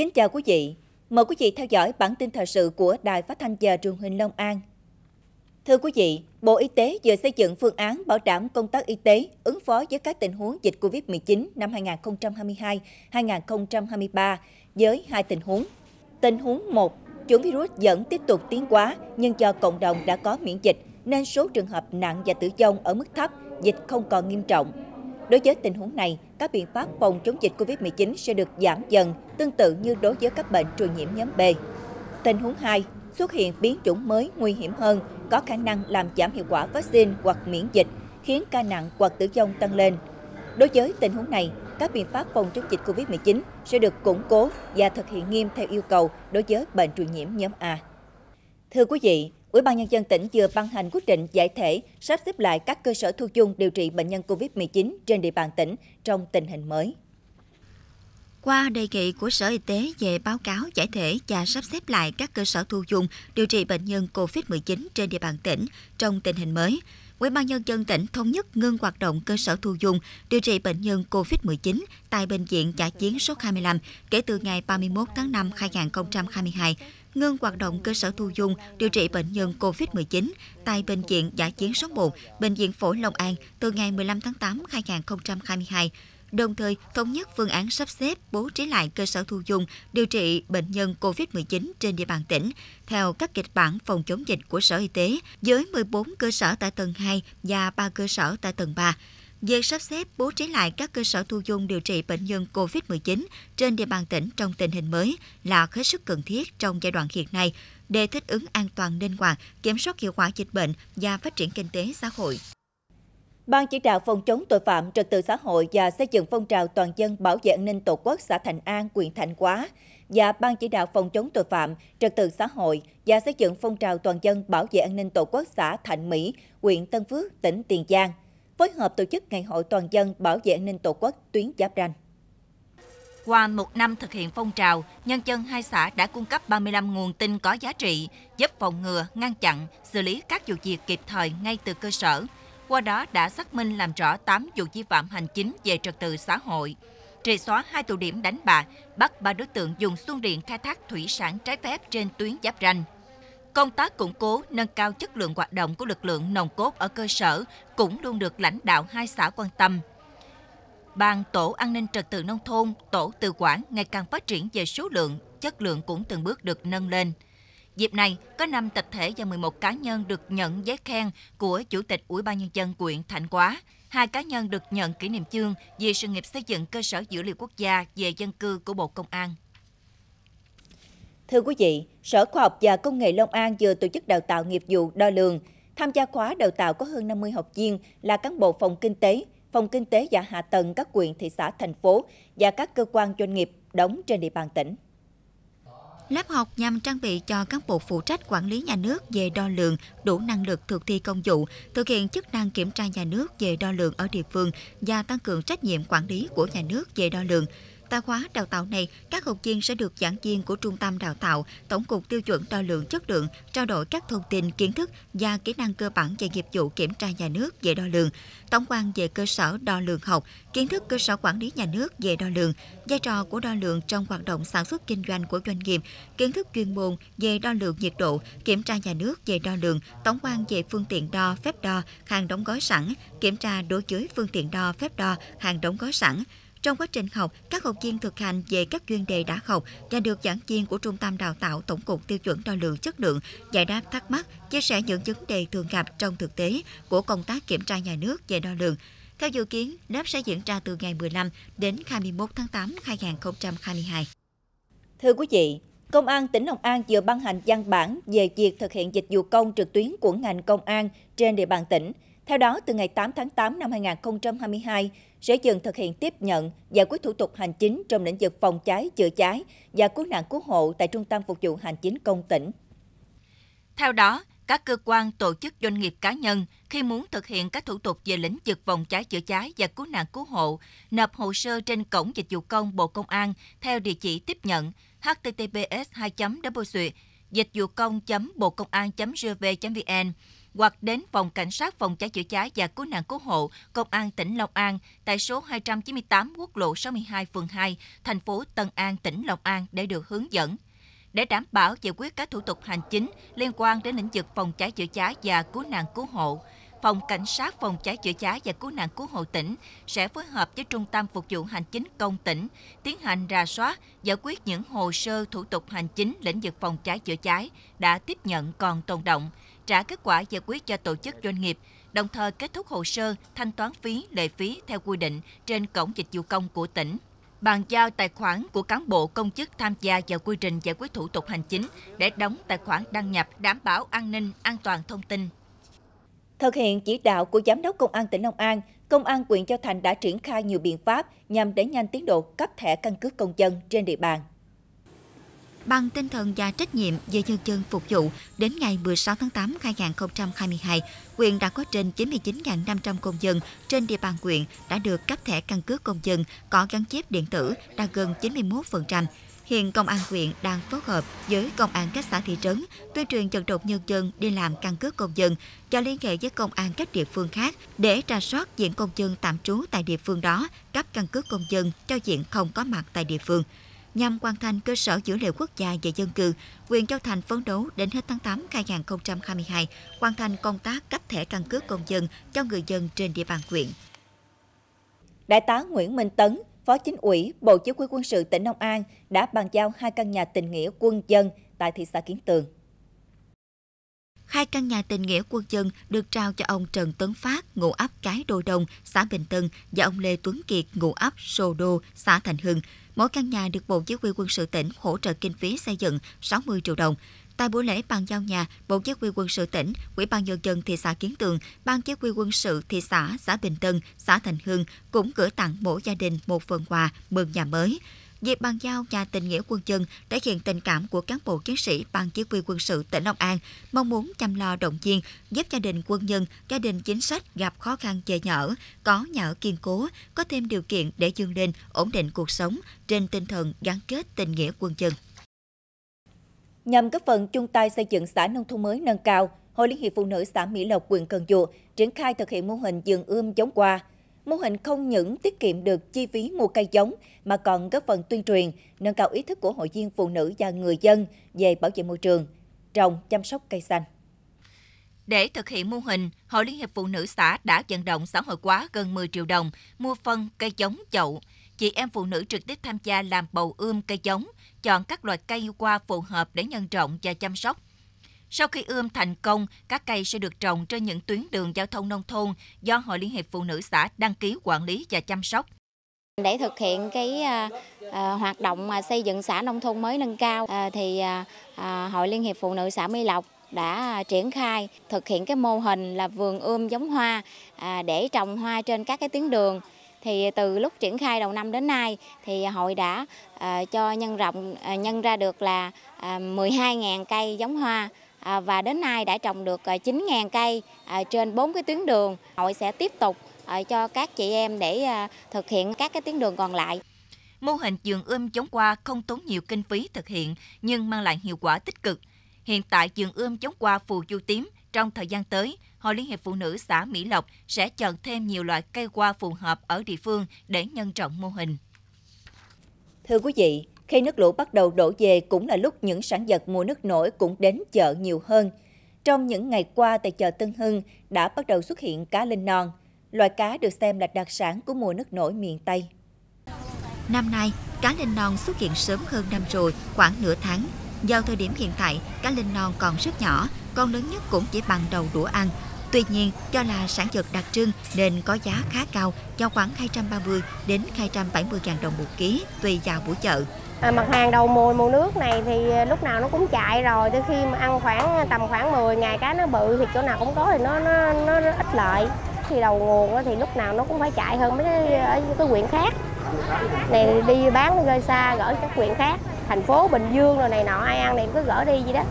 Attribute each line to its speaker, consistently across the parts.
Speaker 1: Kính chào quý vị. Mời quý vị theo dõi bản tin thời sự của Đài Phát thanh và Truyền hình Long An. Thưa quý vị, Bộ Y tế vừa xây dựng phương án bảo đảm công tác y tế ứng phó với các tình huống dịch COVID-19 năm 2022-2023 với hai tình huống. Tình huống 1, chủng virus vẫn tiếp tục tiến hóa nhưng do cộng đồng đã có miễn dịch nên số trường hợp nặng và tử vong ở mức thấp, dịch không còn nghiêm trọng. Đối với tình huống này, các biện pháp phòng chống dịch COVID-19 sẽ được giảm dần, tương tự như đối với các bệnh truyền nhiễm nhóm B. Tình huống 2, xuất hiện biến chủng mới nguy hiểm hơn, có khả năng làm giảm hiệu quả vaccine hoặc miễn dịch, khiến ca nặng hoặc tử vong tăng lên. Đối với tình huống này, các biện pháp phòng chống dịch COVID-19 sẽ được củng cố và thực hiện nghiêm theo yêu cầu đối với bệnh truyền nhiễm nhóm A. Thưa quý vị, Ủy ban Nhân dân tỉnh vừa ban hành quyết định giải thể, sắp xếp lại các cơ sở thu dung điều trị bệnh nhân COVID-19 trên địa bàn tỉnh trong tình hình mới.
Speaker 2: Qua đề nghị của Sở Y tế về báo cáo giải thể và sắp xếp lại các cơ sở thu dung điều trị bệnh nhân COVID-19 trên địa bàn tỉnh trong tình hình mới, Ủy ban nhân dân tỉnh thống nhất ngưng hoạt động cơ sở thu dung điều trị bệnh nhân COVID-19 tại bệnh viện Giả Chiến số 25 kể từ ngày 31 tháng 5 2022 ngưng hoạt động cơ sở thu dung điều trị bệnh nhân COVID-19 tại Bệnh viện Giả Chiến số 1, Bệnh viện Phổi Long An từ ngày 15 tháng 8 2022 đồng thời thống nhất phương án sắp xếp bố trí lại cơ sở thu dung điều trị bệnh nhân COVID-19 trên địa bàn tỉnh theo các kịch bản phòng chống dịch của Sở Y tế với 14 cơ sở tại tầng 2 và 3 cơ sở tại tầng 3. Việc sắp xếp bố trí lại các cơ sở thu dung điều trị bệnh nhân COVID-19 trên địa bàn tỉnh trong tình hình mới là hết sức cần thiết trong giai đoạn hiện nay để thích ứng an toàn linh hoạt, kiểm soát hiệu quả dịch bệnh và phát triển kinh tế xã hội.
Speaker 1: Ban chỉ đạo phòng chống tội phạm trật tự xã hội và xây dựng phong trào toàn dân bảo vệ an ninh Tổ quốc xã Thành An, huyện Thạnh Quá và Ban chỉ đạo phòng chống tội phạm trật tự xã hội và xây dựng phong trào toàn dân bảo vệ an ninh Tổ quốc xã Thạnh Mỹ, huyện Tân Phước, tỉnh Tiền Giang phối hợp tổ chức Ngày hội toàn dân bảo vệ an ninh Tổ quốc tuyến giáp ranh.
Speaker 3: Qua một năm thực hiện phong trào, nhân dân hai xã đã cung cấp 35 nguồn tin có giá trị, giúp phòng ngừa, ngăn chặn, xử lý các vụ việc kịp thời ngay từ cơ sở. Qua đó đã xác minh làm rõ 8 vụ vi phạm hành chính về trật tự xã hội, triệt xóa hai tụ điểm đánh bạc, bắt ba đối tượng dùng xuông điện khai thác thủy sản trái phép trên tuyến giáp ranh. Công tác củng cố, nâng cao chất lượng hoạt động của lực lượng nòng cốt ở cơ sở cũng luôn được lãnh đạo hai xã quan tâm. Ban tổ an ninh trật tự nông thôn, tổ tự quản ngày càng phát triển về số lượng, chất lượng cũng từng bước được nâng lên. Dịp này, có 5 tập thể và 11 cá nhân được nhận giấy khen của Chủ tịch Ủy ban Nhân dân quyện Thạnh Quá. Hai cá nhân được nhận kỷ niệm chương vì sự nghiệp xây dựng cơ sở dữ liệu quốc gia về dân cư của Bộ Công an.
Speaker 1: Thưa quý vị, Sở Khoa học và Công nghệ Long An vừa tổ chức đào tạo nghiệp vụ đo lường. Tham gia khóa đào tạo có hơn 50 học viên là cán bộ phòng kinh tế, phòng kinh tế và hạ tầng các quyện, thị xã, thành phố và các cơ quan doanh nghiệp đóng trên địa bàn tỉnh.
Speaker 2: Lớp học nhằm trang bị cho cán bộ phụ trách quản lý nhà nước về đo lường đủ năng lực thực thi công vụ, thực hiện chức năng kiểm tra nhà nước về đo lường ở địa phương và tăng cường trách nhiệm quản lý của nhà nước về đo lường, Tại khóa đào tạo này, các học viên sẽ được giảng viên của Trung tâm Đào tạo, Tổng cục Tiêu chuẩn đo lường chất lượng, trao đổi các thông tin, kiến thức và kỹ năng cơ bản về nghiệp vụ kiểm tra nhà nước về đo lường, tổng quan về cơ sở đo lường học, kiến thức cơ sở quản lý nhà nước về đo lường, vai trò của đo lường trong hoạt động sản xuất kinh doanh của doanh nghiệp, kiến thức chuyên môn về đo lường nhiệt độ, kiểm tra nhà nước về đo lường, tổng quan về phương tiện đo, phép đo, hàng đóng gói sẵn, kiểm tra đối với phương tiện đo, phép đo, hàng đóng gói sẵn, trong quá trình học, các học viên thực hành về các chuyên đề đã học và được giảng viên của Trung tâm Đào tạo Tổng cục Tiêu chuẩn đo lường chất lượng giải đáp thắc mắc, chia sẻ những vấn đề thường gặp trong thực tế của công tác kiểm tra nhà nước về đo lường. Theo dự kiến, lớp sẽ diễn ra từ ngày 15 đến 21 tháng 8 2022.
Speaker 1: Thưa quý vị, Công an tỉnh Long An vừa ban hành văn bản về việc thực hiện dịch vụ công trực tuyến của ngành công an trên địa bàn tỉnh. Theo đó, từ ngày 8 tháng 8 năm 2022, sẽ dừng thực hiện tiếp nhận, giải quyết thủ tục hành chính trong lĩnh vực phòng cháy, chữa cháy và cứu nạn cứu hộ tại Trung tâm Phục vụ Hành chính công tỉnh.
Speaker 3: Theo đó, các cơ quan, tổ chức doanh nghiệp cá nhân khi muốn thực hiện các thủ tục về lĩnh vực phòng cháy chữa cháy và cứu nạn cứu hộ, nộp hồ sơ trên cổng dịch vụ công Bộ Công an theo địa chỉ tiếp nhận https 2 dịch vụ công bộ công an gv vn hoặc đến phòng cảnh sát phòng cháy chữa cháy và cứu nạn cứu hộ Công an tỉnh Long An tại số 298 quốc lộ 62 phường 2, thành phố Tân An, tỉnh Long An để được hướng dẫn. Để đảm bảo giải quyết các thủ tục hành chính liên quan đến lĩnh vực phòng cháy chữa cháy và cứu nạn cứu hộ, Phòng Cảnh sát Phòng cháy chữa cháy và Cứu nạn Cứu hộ tỉnh sẽ phối hợp với Trung tâm Phục vụ Hành chính Công tỉnh tiến hành rà soát, giải quyết những hồ sơ thủ tục hành chính lĩnh vực phòng cháy chữa cháy đã tiếp nhận còn tồn động, trả kết quả giải quyết cho tổ chức doanh nghiệp, đồng thời kết thúc hồ sơ thanh toán phí, lệ phí theo quy định trên cổng dịch vụ công của tỉnh bàn giao tài khoản của cán bộ công chức tham gia vào quy trình giải quyết thủ tục hành chính để đóng tài khoản đăng nhập đảm bảo an ninh, an toàn thông tin
Speaker 1: Thực hiện chỉ đạo của Giám đốc Công an tỉnh Long An, Công an huyện Châu Thành đã triển khai nhiều biện pháp nhằm đẩy nhanh tiến độ cấp thẻ căn cước công dân trên địa bàn.
Speaker 2: Bằng tinh thần và trách nhiệm về nhân dân phục vụ, đến ngày 16 tháng 8 năm 2022, huyện đã có trên 99.500 công dân trên địa bàn huyện đã được cấp thẻ căn cước công dân có gắn chip điện tử đạt gần 91%. Hiện Công an huyện đang phối hợp với Công an các xã thị trấn tuyên truyền vận động nhân dân đi làm căn cước công dân và liên hệ với công an các địa phương khác để tra soát diện công dân tạm trú tại địa phương đó cấp căn cước công dân cho diện không có mặt tại địa phương. Nhằm hoàn thành cơ sở dữ liệu quốc gia về dân cư, huyện Châu Thành phấn đấu đến hết tháng 8 2022 hoàn thành công tác cấp thẻ căn cước công dân cho người dân trên địa bàn huyện.
Speaker 1: Đại tá Nguyễn Minh Tấn, Phó Chính ủy, Bộ Chỉ huy quân sự tỉnh Long An đã bàn giao hai căn nhà tình nghĩa quân dân tại thị xã Kiến Tường.
Speaker 2: Hai căn nhà tình nghĩa quân dân được trao cho ông Trần Tấn Phát, ngụ ấp Cái Đô Đông, xã Bình Tân và ông Lê Tuấn Kiệt, ngụ ấp Sô Đô, xã Thành Hưng. Mỗi căn nhà được Bộ Chỉ huy quân sự tỉnh hỗ trợ kinh phí xây dựng 60 triệu đồng. Tại buổi lễ bàn giao nhà, Bộ Chỉ huy quân sự tỉnh, Ủy ban nhân dân thị xã Kiến Tường, Ban Chỉ huy quân sự thị xã, xã Bình Tân, xã Thành Hưng cũng gửi tặng mỗi gia đình một phần quà mừng nhà mới. Việc bàn giao nhà tình nghĩa quân dân thể hiện tình cảm của cán bộ chiến sĩ Ban Chỉ huy quân sự tỉnh Long An, mong muốn chăm lo động viên, giúp gia đình quân nhân, gia đình chính sách gặp khó khăn về nhà ở, có nhà ở kiên cố, có thêm điều kiện để dương lên, ổn định cuộc sống trên tinh thần gắn kết tình nghĩa quân dân.
Speaker 1: Nhằm góp phần chung tay xây dựng xã nông thôn mới nâng cao, Hội Liên hiệp Phụ nữ xã Mỹ Lộc, huyện Cần Duộc triển khai thực hiện mô hình vườn ươm giống qua. Mô hình không những tiết kiệm được chi phí mua cây giống mà còn góp phần tuyên truyền, nâng cao ý thức của hội viên phụ nữ và người dân về bảo vệ môi trường, trồng, chăm sóc cây xanh.
Speaker 3: Để thực hiện mô hình, Hội Liên hiệp Phụ nữ xã đã vận động xã hội hóa gần 10 triệu đồng mua phân, cây giống, chậu. Chị em phụ nữ trực tiếp tham gia làm bầu ươm cây giống, chọn các loại cây qua phù hợp để nhân rộng và chăm sóc. Sau khi ươm thành công, các cây sẽ được trồng trên những tuyến đường giao thông nông thôn do Hội Liên hiệp Phụ nữ xã đăng ký quản lý và chăm sóc.
Speaker 4: Để thực hiện cái à, à, hoạt động xây dựng xã nông thôn mới nâng cao à, thì Hội Liên hiệp Phụ nữ xã Mỹ Lộc đã triển khai thực hiện cái mô hình là vườn ươm giống hoa để trồng hoa trên các cái tuyến đường thì từ lúc triển khai đầu năm đến nay thì hội đã cho nhân rộng nhân ra được là à, 12.000 cây giống hoa và đến nay đã trồng được à, 9.000 cây à, trên bốn cái tuyến đường. Hội sẽ tiếp tục à, cho các chị em để à, thực hiện các cái tuyến đường còn lại.
Speaker 3: Mô hình vườn ươm giống qua không tốn nhiều kinh phí thực hiện nhưng mang lại hiệu quả tích cực. Hiện tại vườn ươm giống qua phù chu tím trong thời gian tới, Hội Liên hiệp Phụ nữ xã Mỹ Lộc sẽ chọn thêm nhiều loại cây hoa phù hợp ở địa phương để nhân rộng mô hình.
Speaker 1: Thưa quý vị, khi nước lũ bắt đầu đổ về cũng là lúc những sản vật mùa nước nổi cũng đến chợ nhiều hơn. Trong những ngày qua tại chợ Tân Hưng đã bắt đầu xuất hiện cá linh non. Loài cá được xem là đặc sản của mùa nước nổi miền Tây.
Speaker 2: Năm nay, cá linh non xuất hiện sớm hơn năm rồi, khoảng nửa tháng. Vào thời điểm hiện tại, cá linh non còn rất nhỏ, con lớn nhất cũng chỉ bằng đầu đũa ăn. Tuy nhiên, do là sản vật đặc trưng nên có giá khá cao, cho khoảng 230 đến 270 ngàn đồng một ký tùy vào buổi chợ.
Speaker 5: À, mặt hàng đầu mùa mùa nước này thì à, lúc nào nó cũng chạy rồi, tới khi mà ăn khoảng à, tầm khoảng 10 ngày cá nó bự thì chỗ nào cũng có thì nó nó nó, ít lợi. Thì đầu nguồn thì lúc nào nó cũng phải chạy hơn mấy cái ở cái huyện khác. Này đi bán đi rơi xa gửi các huyện khác, thành phố Bình Dương rồi này nọ ai ăn thì cứ gỡ đi vậy đó.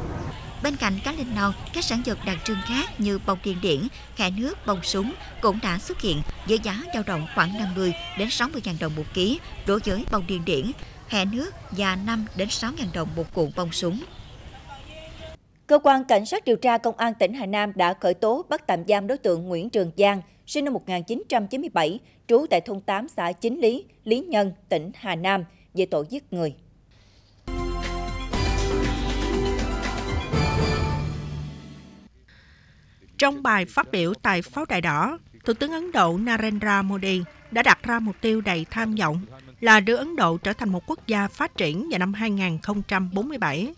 Speaker 2: Bên cạnh cá linh non, các sản vật đặc trưng khác như bông điền điển, khẽ nước, bông súng cũng đã xuất hiện với giá dao động khoảng 50 đến 60 ngàn đồng một ký đối với bông điền điển, khẽ nước và 5 đến 6 ngàn đồng một cuộn bông súng.
Speaker 1: Cơ quan Cảnh sát điều tra Công an tỉnh Hà Nam đã khởi tố bắt tạm giam đối tượng Nguyễn Trường Giang, sinh năm 1997, trú tại thôn 8 xã Chính Lý, Lý Nhân, tỉnh Hà Nam, về tội giết người.
Speaker 6: Trong bài phát biểu tại Pháo Đài Đỏ, Thủ tướng Ấn Độ Narendra Modi đã đặt ra mục tiêu đầy tham vọng là đưa Ấn Độ trở thành một quốc gia phát triển vào năm 2047,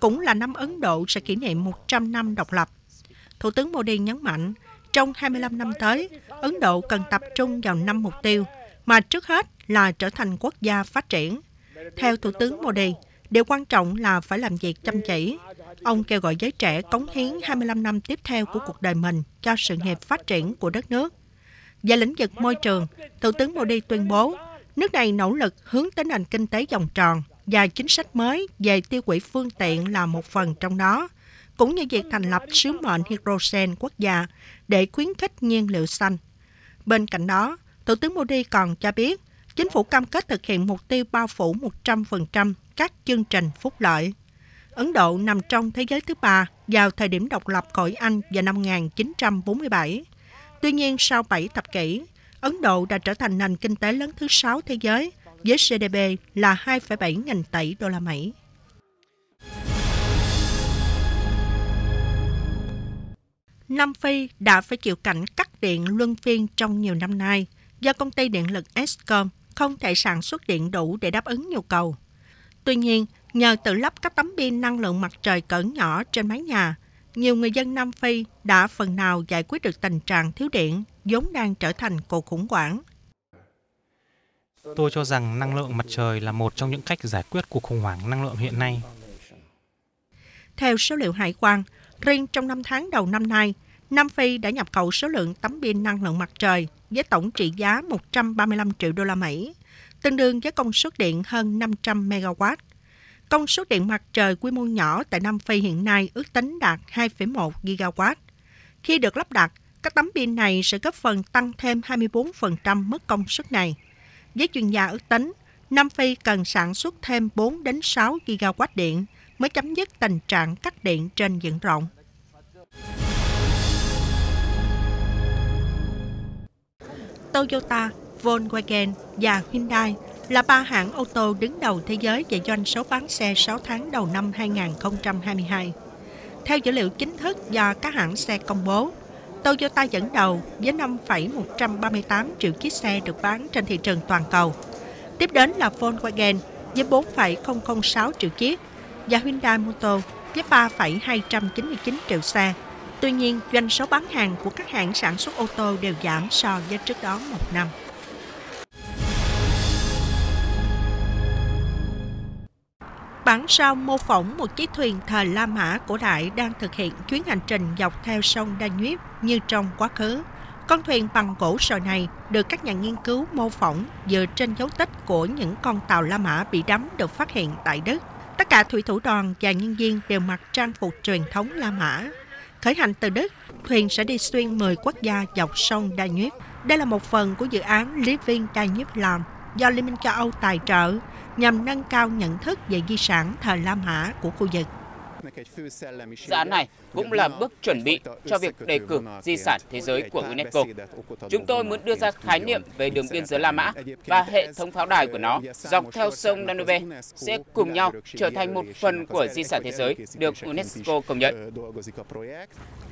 Speaker 6: cũng là năm Ấn Độ sẽ kỷ niệm 100 năm độc lập. Thủ tướng Modi nhấn mạnh, trong 25 năm tới, Ấn Độ cần tập trung vào năm mục tiêu, mà trước hết là trở thành quốc gia phát triển. Theo Thủ tướng Modi, điều quan trọng là phải làm việc chăm chỉ. Ông kêu gọi giới trẻ cống hiến 25 năm tiếp theo của cuộc đời mình cho sự nghiệp phát triển của đất nước. Về lĩnh vực môi trường, Thủ tướng Modi tuyên bố nước này nỗ lực hướng tới nền kinh tế vòng tròn và chính sách mới về tiêu hủy phương tiện là một phần trong đó, cũng như việc thành lập sứ mệnh hydrogen quốc gia để khuyến khích nhiên liệu xanh. Bên cạnh đó, Thủ tướng Modi còn cho biết chính phủ cam kết thực hiện mục tiêu bao phủ 100% các chương trình phúc lợi. Ấn Độ nằm trong thế giới thứ ba vào thời điểm độc lập khỏi Anh vào năm 1947. Tuy nhiên, sau 7 thập kỷ, Ấn Độ đã trở thành nền kinh tế lớn thứ 6 thế giới, với GDP là 2,7 nghìn tỷ đô la Mỹ. Nam Phi đã phải chịu cảnh cắt điện luân phiên trong nhiều năm nay do công ty điện lực Eskom không thể sản xuất điện đủ để đáp ứng nhu cầu. Tuy nhiên, nhờ tự lắp các tấm pin năng lượng mặt trời cỡ nhỏ trên mái nhà, nhiều người dân Nam Phi đã phần nào giải quyết được tình trạng thiếu điện vốn đang trở thành cuộc khủng hoảng.
Speaker 7: Tôi cho rằng năng lượng mặt trời là một trong những cách giải quyết cuộc khủng hoảng năng lượng hiện nay.
Speaker 6: Theo số liệu hải quan, riêng trong 5 tháng đầu năm nay, Nam Phi đã nhập khẩu số lượng tấm pin năng lượng mặt trời với tổng trị giá 135 triệu đô la Mỹ, tương đương với công suất điện hơn 500 MW. Công suất điện mặt trời quy mô nhỏ tại Nam Phi hiện nay ước tính đạt 2,1 GW. Khi được lắp đặt, các tấm pin này sẽ góp phần tăng thêm 24% mức công suất này. Với chuyên gia ước tính, Nam Phi cần sản xuất thêm 4 đến 6 GW điện mới chấm dứt tình trạng cắt điện trên diện rộng. Toyota, Volkswagen và Hyundai là ba hãng ô tô đứng đầu thế giới về doanh số bán xe 6 tháng đầu năm 2022. Theo dữ liệu chính thức do các hãng xe công bố, Toyota dẫn đầu với 5,138 triệu chiếc xe được bán trên thị trường toàn cầu. Tiếp đến là Volkswagen với 4,006 triệu chiếc và Hyundai Motor với 3,299 triệu xe. Tuy nhiên, doanh số bán hàng của các hãng sản xuất ô tô đều giảm so với trước đó một năm. Bản sao mô phỏng một chiếc thuyền thời La Mã cổ đại đang thực hiện chuyến hành trình dọc theo sông Danube như trong quá khứ. Con thuyền bằng gỗ sồi này được các nhà nghiên cứu mô phỏng dựa trên dấu tích của những con tàu La Mã bị đắm được phát hiện tại Đức. Tất cả thủy thủ đoàn và nhân viên đều mặc trang phục truyền thống La Mã. Khởi hành từ Đức, thuyền sẽ đi xuyên 10 quốc gia dọc sông Danube. Đây là một phần của dự án Living Danube làm do Liên minh châu Âu tài trợ nhằm nâng cao nhận thức về di sản thời La Mã của khu vực.
Speaker 8: Dự án này cũng là bước chuẩn bị cho việc đề cử di sản thế giới của UNESCO. Chúng tôi muốn đưa ra khái niệm về đường biên giới La Mã và hệ thống pháo đài của nó dọc theo sông Danube sẽ cùng nhau trở thành một phần của di sản thế giới được UNESCO công nhận.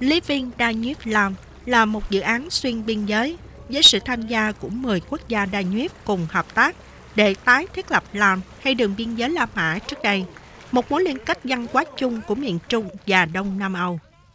Speaker 6: Living Danube Land là một dự án xuyên biên giới với sự tham gia của 10 quốc gia Danube cùng hợp tác để tái thiết lập làm hay đường biên giới La Mã trước đây, một mối liên kết văn hóa chung của miền Trung và Đông Nam Âu.